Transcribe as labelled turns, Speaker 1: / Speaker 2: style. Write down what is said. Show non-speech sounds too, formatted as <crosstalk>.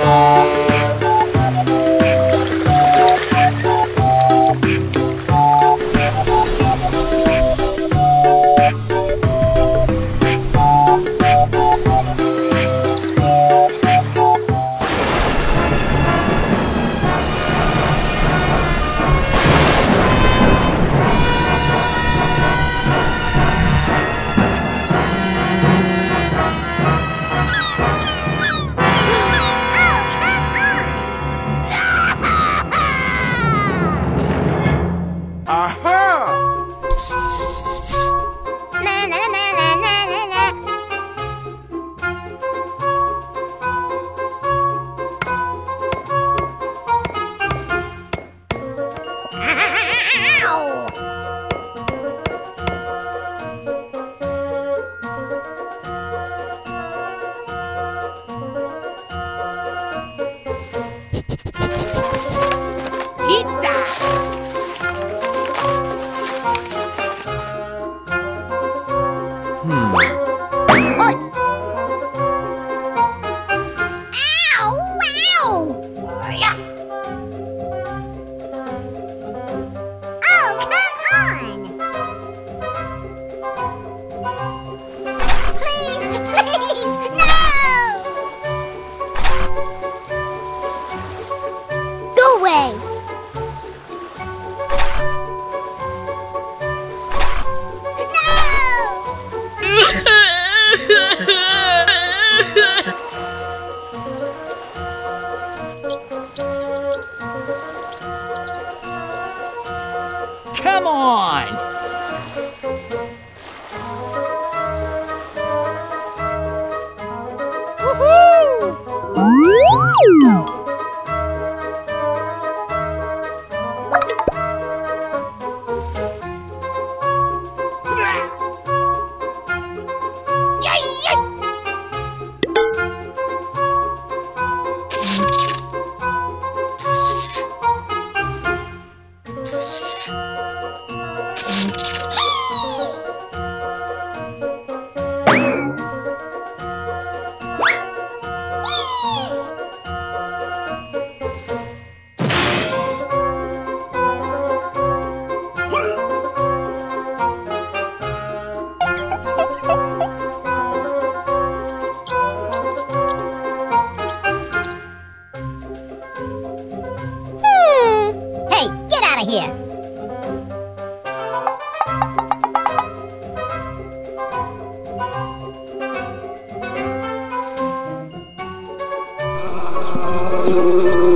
Speaker 1: Thank 嗯。Come on! Hmm. here. Oh, <laughs>